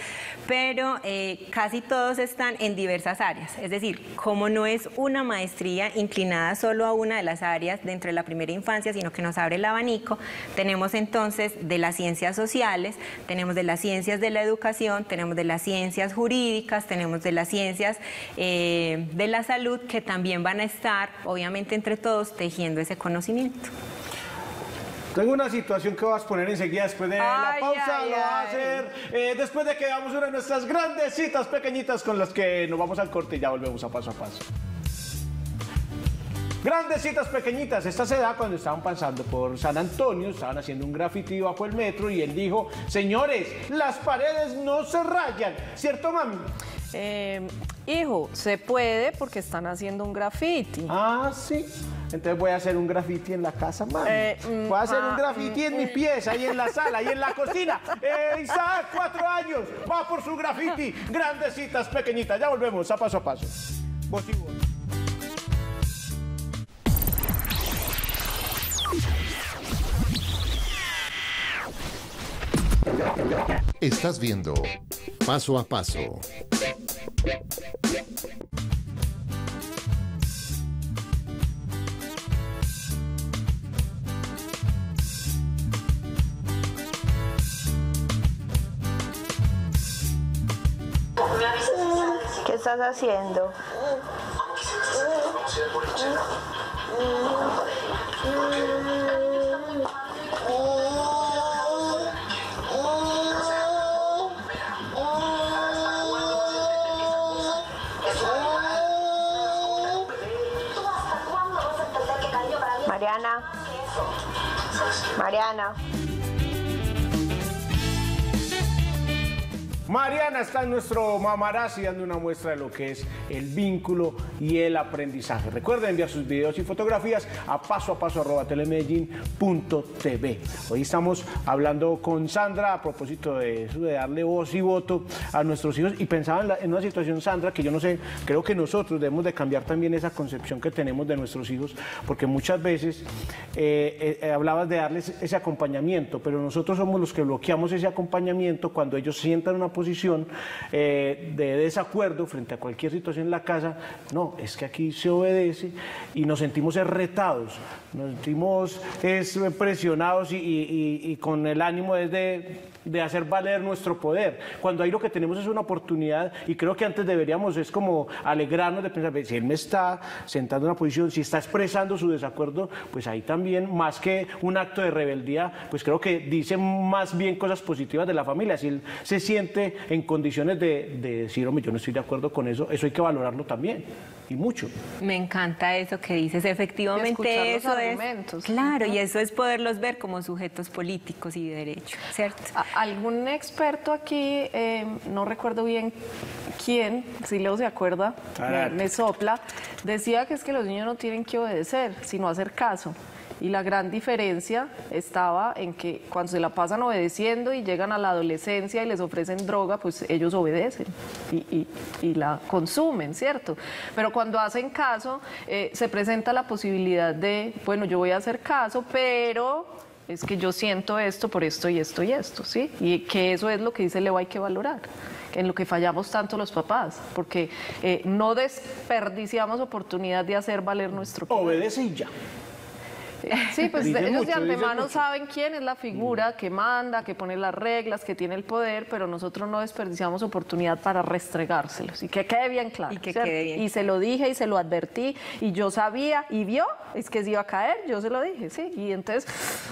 pero eh, casi todos están en diversas áreas, es decir, como no es una maestría inclinada solo a una de las áreas dentro de la primera infancia, sino que nos abre el abanico, tenemos entonces de las ciencias sociales, tenemos de las ciencias de la educación, tenemos de las ciencias jurídicas, tenemos de las ciencias eh, de la salud, que también van a estar, obviamente, entre todos tejiendo ese conocimiento. Tengo una situación que vas a poner enseguida después de la pausa. ay, lo va a hacer eh, después de que damos una de nuestras grandes citas pequeñitas con las que nos vamos al corte y ya volvemos a paso a paso. Grandes citas pequeñitas. Esta se da cuando estaban pasando por San Antonio, estaban haciendo un graffiti bajo el metro y él dijo, señores, las paredes no se rayan. ¿Cierto, mami? Eh, hijo, se puede porque están haciendo un graffiti. Ah, sí. Entonces voy a hacer un graffiti en la casa, mami. Eh, mm, voy a hacer un ah, graffiti en mi pieza, ahí en la sala, ahí en la cocina. Eh, Isaac, cuatro años, va por su graffiti. Grandes citas pequeñitas. Ya volvemos a paso a paso. Vos y vos. Estás viendo Paso a Paso. ¿Qué estás haciendo? Mariana. Mariana está en nuestro mamarazzi dando una muestra de lo que es el vínculo y el aprendizaje. Recuerden enviar sus videos y fotografías a paso a paso. Hoy estamos hablando con Sandra a propósito de eso, de darle voz y voto a nuestros hijos y pensaba en, una situación, Sandra, que yo no sé, creo que nosotros debemos de cambiar también esa concepción que tenemos de nuestros hijos, porque muchas veces eh, eh, hablabas de darles ese acompañamiento, pero nosotros somos los que bloqueamos ese acompañamiento cuando ellos sientan una posición eh, de desacuerdo frente a cualquier situación en la casa. No, es que aquí se obedece y nos sentimos retados, nos sentimos es presionados y, con el ánimo es de, hacer valer nuestro poder. Cuando ahí lo que tenemos es una oportunidad y creo que antes deberíamos es como alegrarnos de pensar, "Ve, si él me está sentando en una posición, si está expresando su desacuerdo, pues ahí también, más que un acto de rebeldía, pues creo que dice más bien cosas positivas de la familia. Si él se siente en condiciones de, de decir, hombre, yo no estoy de acuerdo con eso, eso hay que valorarlo también, y mucho. Me encanta eso que dices, efectivamente eso es. Claro, y eso es poderlos ver como sujetos políticos y de derecho, ¿cierto? Algún experto aquí, eh, no recuerdo bien quién, si Leo se acuerda, me, Adelante. me sopla, decía que es que los niños no tienen que obedecer, sino hacer caso. Y la gran diferencia estaba en que cuando se la pasan obedeciendo y llegan a la adolescencia y les ofrecen droga, pues ellos obedecen y, y- y la consumen, ¿cierto? Pero cuando hacen caso, eh, se presenta la posibilidad de, bueno, yo voy a hacer caso, pero es que yo siento esto por esto y esto y esto, ¿sí? Y que eso es lo que dice Leo hay que valorar, en lo que fallamos tanto los papás, porque eh, no desperdiciamos oportunidad de hacer valer nuestro. Obedece y ya. Sí, pues ellos mucho, de antemano saben quién es la figura que manda, que pone las reglas, que tiene el poder, pero nosotros no desperdiciamos oportunidad para restregárselos y que quede bien claro. Y que ¿cierto? quede bien Y se lo dije y se lo advertí y yo sabía y vio, es que se iba a caer, yo se lo dije, sí. Y entonces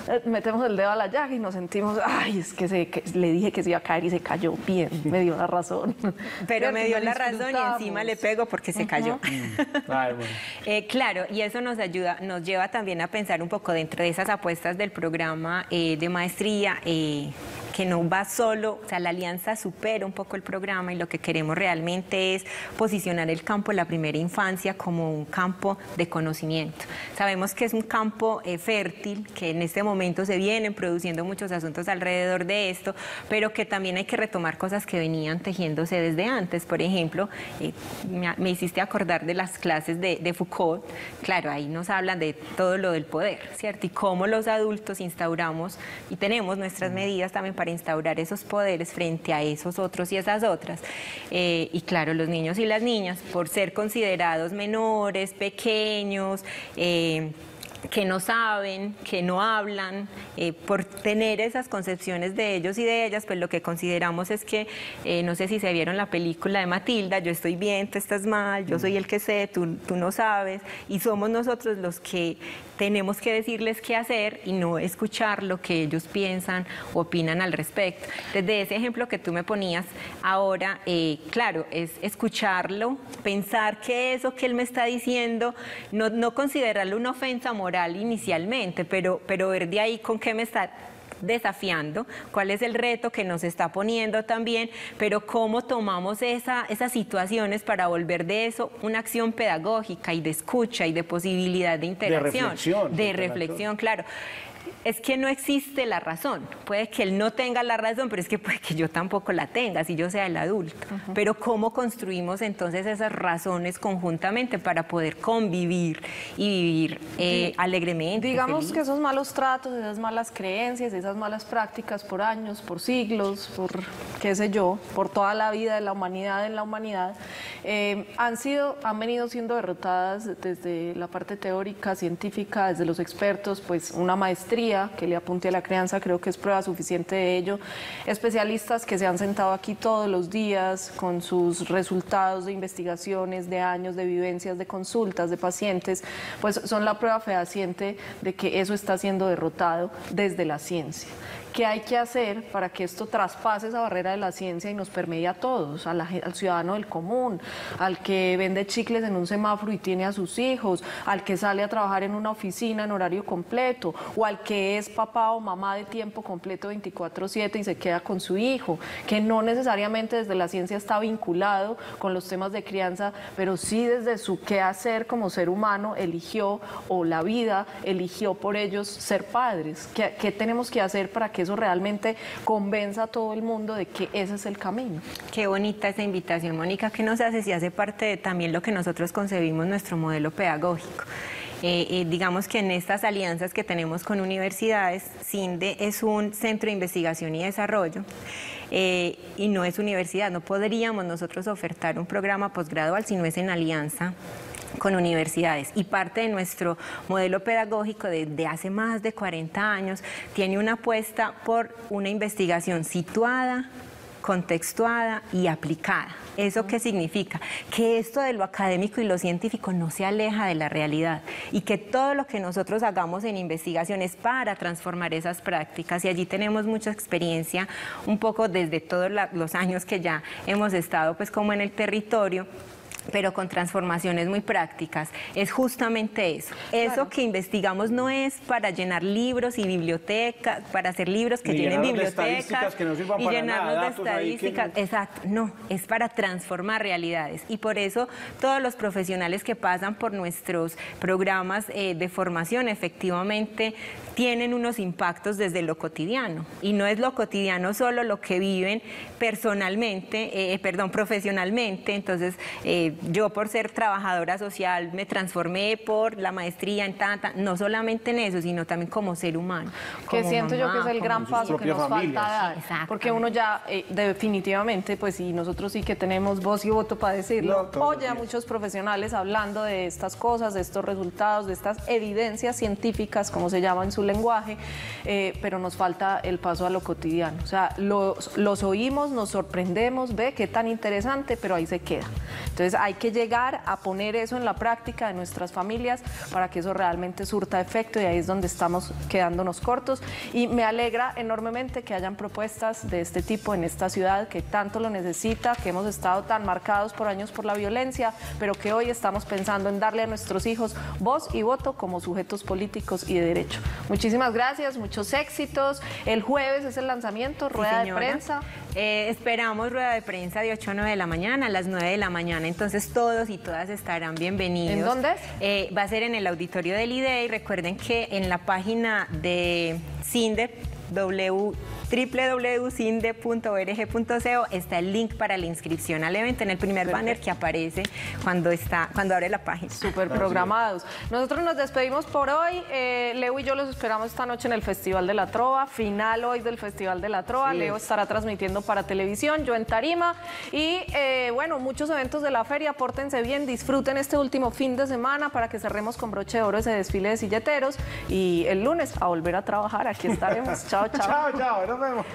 eh, metemos el dedo a la llaga y nos sentimos, ay, es que, se, que le dije que se iba a caer y se cayó bien, me dio la razón. Pero me dio la razón y encima le pego porque se cayó. Ay, bueno. Eh, claro, y eso nos ayuda, nos lleva también a pensar un poco dentro de esas apuestas del programa eh, de maestría, eh, que no va solo, o sea, la alianza supera un poco el programa y lo que queremos realmente es posicionar el campo de la primera infancia como un campo de conocimiento. Sabemos que es un campo eh, fértil, que en este momento se vienen produciendo muchos asuntos alrededor de esto, pero que también hay que retomar cosas que venían tejiéndose desde antes. Por ejemplo, eh, me, me hiciste acordar de las clases de, de Foucault. Claro, ahí nos hablan de todo lo del poder, ¿cierto? Y cómo los adultos instauramos y tenemos nuestras medidas también para instaurar esos poderes frente a esos otros y esas otras. Eh, y claro, los niños y las niñas, por ser considerados menores, pequeños, eh, que no saben, que no hablan, eh, por tener esas concepciones de ellos y de ellas, pues lo que consideramos es que, no sé si se vieron la película de Matilda, yo estoy bien, tú estás mal, yo soy el que sé, tú, tú no sabes, y somos nosotros los que tenemos que decirles qué hacer y no escuchar lo que ellos piensan o opinan al respecto. Desde ese ejemplo que tú me ponías, ahora, eh, claro, es escucharlo, pensar que eso que él me está diciendo, no, no considerarlo una ofensa moral inicialmente, pero, pero ver de ahí con qué me está desafiando, cuál es el reto que nos está poniendo también, pero cómo tomamos esa, esas situaciones para volver de eso una acción pedagógica y de escucha y de posibilidad de interacción, reflexión, de de reflexión, claro. Es que no existe la razón. Puede que él no tenga la razón, pero es que puede que yo tampoco la tenga, si yo sea el adulto. Pero ¿cómo construimos entonces esas razones conjuntamente para poder convivir y vivir eh, alegremente? Digamos feliz? que esos malos tratos, esas malas creencias, esas malas prácticas por años, por siglos, por qué sé yo, por toda la vida de la humanidad en la humanidad, eh, han sido, han venido siendo derrotadas desde la parte teórica, científica, desde los expertos, pues una maestría que le apunte a la crianza creo que es prueba suficiente de ello. Especialistas que se han sentado aquí todos los días con sus resultados de investigaciones, de años, de vivencias, de consultas, de pacientes, pues son la prueba fehaciente de que eso está siendo derrotado desde la ciencia. ¿Qué hay que hacer para que esto traspase esa barrera de la ciencia y nos permee a todos, a la al ciudadano del común, al que vende chicles en un semáforo y tiene a sus hijos, al que sale a trabajar en una oficina en horario completo, o al que es papá o mamá de tiempo completo 24/7 y se queda con su hijo, que no necesariamente desde la ciencia está vinculado con los temas de crianza, pero sí desde su qué hacer como ser humano eligió o la vida eligió por ellos ser padres. ¿Qué, qué tenemos que hacer para que eso realmente convenza a todo el mundo de que ese es el camino? Qué bonita esa invitación, Mónica, que nos hace y hace parte de también lo que nosotros concebimos nuestro modelo pedagógico. Eh, eh, digamos que en estas alianzas que tenemos con universidades, CINDE es un centro de investigación y desarrollo eh, y no es universidad. No podríamos nosotros ofertar un programa posgradual si no es en alianza con universidades y parte de nuestro modelo pedagógico desde hace más de 40 años tiene una apuesta por una investigación situada contextuada y aplicada. ¿Eso qué significa? Que esto de lo académico y lo científico no se aleja de la realidad y que todo lo que nosotros hagamos en investigación es para transformar esas prácticas y allí tenemos mucha experiencia un poco desde todos los años que ya hemos estado pues como en el territorio pero con transformaciones muy prácticas. Es justamente eso. Eso que investigamos no es para llenar libros y bibliotecas, para hacer libros que Ni llenen bibliotecas que no y para llenarnos nada, de que estadísticas. Exacto, no, es para transformar realidades. Y por eso todos los profesionales que pasan por nuestros programas eh, de formación efectivamente tienen unos impactos desde lo cotidiano. Y no es lo cotidiano solo lo que viven personalmente, eh, perdón, profesionalmente. Entonces, eh, yo por ser trabajadora social me transformé por la maestría en tanta, no solamente en eso, sino también como ser humano. que siento yo que mamá, es el gran paso que nos familias. falta dar. Porque uno ya eh, definitivamente, pues y nosotros sí que tenemos voz y voto para decirlo, No, oye a muchos profesionales hablando de estas cosas, de estos resultados, de estas evidencias científicas, como se llama en su lenguaje, eh, pero nos falta el paso a lo cotidiano. O sea, los, los oímos, nos sorprendemos, ve qué tan interesante, pero ahí se queda. Entonces hay que llegar a poner eso en la práctica de nuestras familias para que eso realmente surta efecto y ahí es donde estamos quedándonos cortos. Y me alegra enormemente que hayan propuestas de este tipo en esta ciudad que tanto lo necesita, que hemos estado tan marcados por años por la violencia, pero que hoy estamos pensando en darle a nuestros hijos voz y voto como sujetos políticos y de derecho. Muchísimas gracias, muchos éxitos. El jueves es el lanzamiento, Sí, rueda de prensa. Eh, esperamos rueda de prensa de 8 a 9 de la mañana, a las 9 de la mañana. Entonces todos y todas estarán bienvenidos. ¿En dónde es? Eh, va a ser en el auditorio del IDE y recuerden que en la página de CINDE w www.cinde.org.co está el link para la inscripción al evento en el primer banner que aparece cuando está cuando abre la página. Súper programados. Nosotros nos despedimos por hoy. Eh, Leo y yo los esperamos esta noche en el Festival de la Trova, final hoy del Festival de la Trova. Leo estará transmitiendo para televisión, yo en Tarima. Y eh, bueno, muchos eventos de la feria, pórtense bien, disfruten este último fin de semana para que cerremos con broche de oro ese desfile de silleteros. Y el lunes a volver a trabajar, aquí estaremos. chao, chao. Chao, nos vemos.